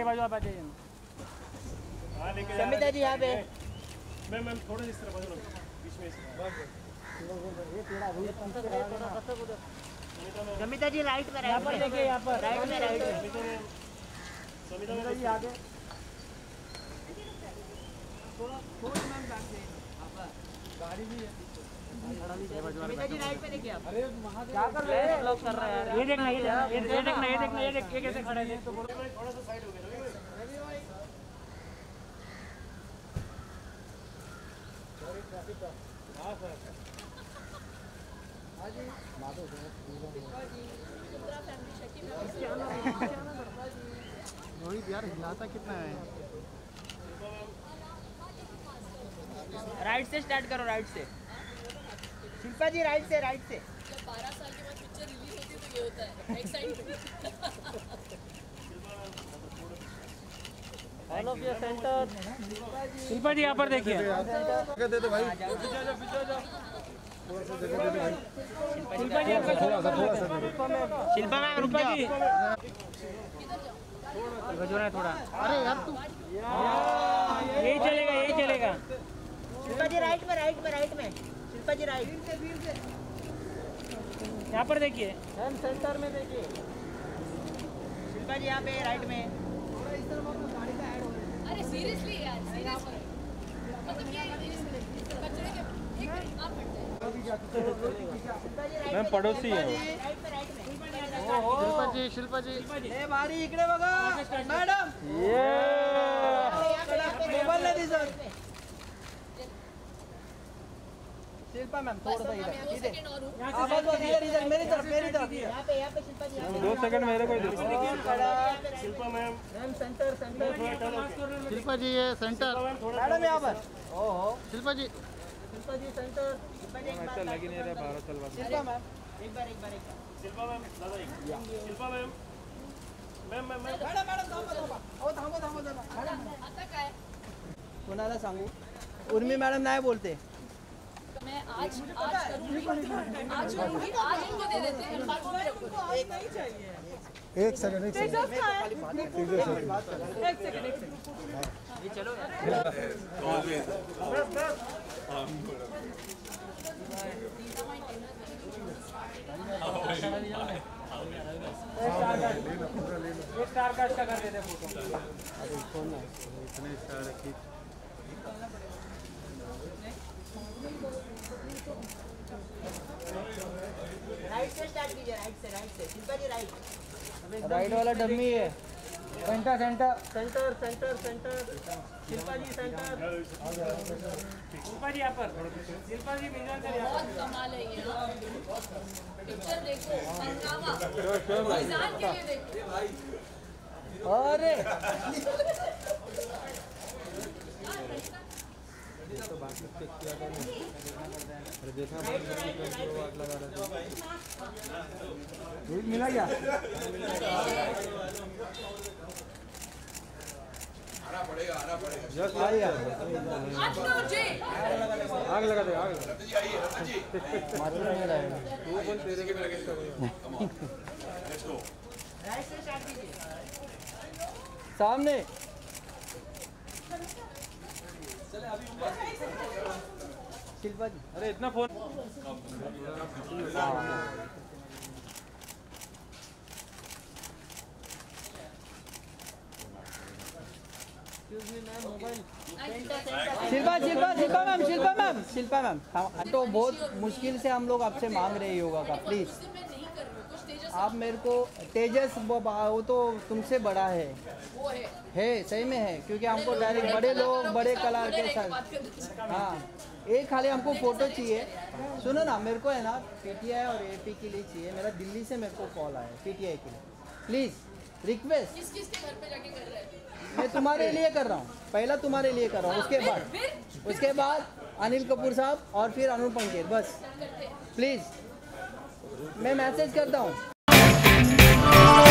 ये बाजू आप आ जाइए समिता जी यहाँ पे। मैम मैम थोड़ा इस तरफ़ बाजू बीच में समिता जी राइट में राइट में। देखिए यहाँ पर। राइट में राइट में। समिता मैम समिता मैम जी आगे। समिता जी राइट में देखिए आप क्या कर रहे हैं लोग कर रहे हैं ये देखना ये देखना ये देखना ये देखना ये देख ये कैसे खड़े हैं बोलो थोड़ा सा साइड हो गया रवि भाई रोहित यार हिलाता कितना है? राइट से स्टार्ट करो राइट से। शिल्पा जी राइट से राइट से। जब 12 साल के बाद पिक्चर रिलीज़ होती है तो ये होता है। एक्साइटमेंट शिल्पा जी यहाँ पर देखिए। दे दो भाई। शिल्पा जी शिल्पा मैम जाओ जी। थोड़ा। अरे यार तू यही चलेगा यही चलेगा। शिल्पा जी राइट में राइट में राइट में. शिल्पा जी राइट यहाँ पर देखिए. सेंटर में देखिए. शिल्पा जी यहाँ पे राइट में. अरे सीरियसली यार सीरियसली मतलब ये कचरे के एक आप मैम पड़ोसी है। शिल्पा जी शिल्पा जी ए भारी इकडे बघा. मॅडम. मोबाईल नाही दिसत शिल्पा मैम थोड़ा सा इधर दो सेकंड और हूँ आवाज़ बस इधर इधर मेरी तरफ़ मेरी तरफ़ यहाँ पे यहाँ पे शिल्पा जी यहाँ दो सेकंड मेरे को पे Shilpa ma'am ma'am. Centre centre. Shilpa ji ये सेंटर। मैडम यहाँ पर। ओहो शिल्पा जी। शिल्पा जी सेंटर। बार लगी नहीं रहा भारत चलवा। शिल्पा मैम। एक बार एक बार एक बार। शिल्पा मैम दादा एक। Shilpa ma'am. Ma'am ma'am ma'am. Madam madam थांबा थांबा। अहो थांबा थांबा जरा मॅडम आता काय? कोणाला सांगू? उर्मी मॅडम नाही बोलते. मैं आज आज करूँगी आज करूँगी आज इनको दे देते हैं बाकी मेरे को एक सेकंड एक सेकंड एक स्टार कास्ट का कर देते फ़ोटो इतने सारे खींच राइट से स्टार्ट कीजिए राइट से राइट से। शिल्पा जी राइट राइट वाला डम्मी है। Centre centre centre centre centre Shilpa ji centre Shilpa ji यहाँ पर। शिल्पा जी मिजान से बहुत कमाल है ये हाँ। पिक्चर देखो हंगामा। के लिए देखो। अरे! अरे देखा आग लगा रहा मिला क्या जस्ट आ गया। आज तो जी आग लगा दे आग लगा तू बोल तेरे को लगे राइट से स्टार्ट कीजिए सामने। शिल्पा जी अरे इतना phone Shilpa Shilpa Shilpa ma'am Shilpa ma'am Shilpa ma'am तो बहुत मुश्किल से हम लोग आपसे मांग रहे हैं योगा का प्लीज़ आप मेरे को तेजस वो वो तो तुमसे बड़ा है। वो है। है सही में है क्योंकि हमको डायरेक्ट बड़े लोग बड़े कला के साथ। हैं। एक खाली हमको फ़ोटो चाहिए। सुनो ना मेरे को है ना पीटीआई और एपी के लिए चाहिए। मेरा दिल्ली से मेरे को कॉल आया पीटीआई के लिए। प्लीज़ रिक्वेस्ट किस किस के घर पे जाके कर रहे हैं? मैं तुम्हारे लिए कर रहा हूँ। पहला तुम्हारे लिए कर रहा हूँ उसके बाद। उसके बाद अनिल कपूर साहब और फिर अनुप पंकेर बस। प्लीज़ मैं मैसेज करता हूँ। Oh.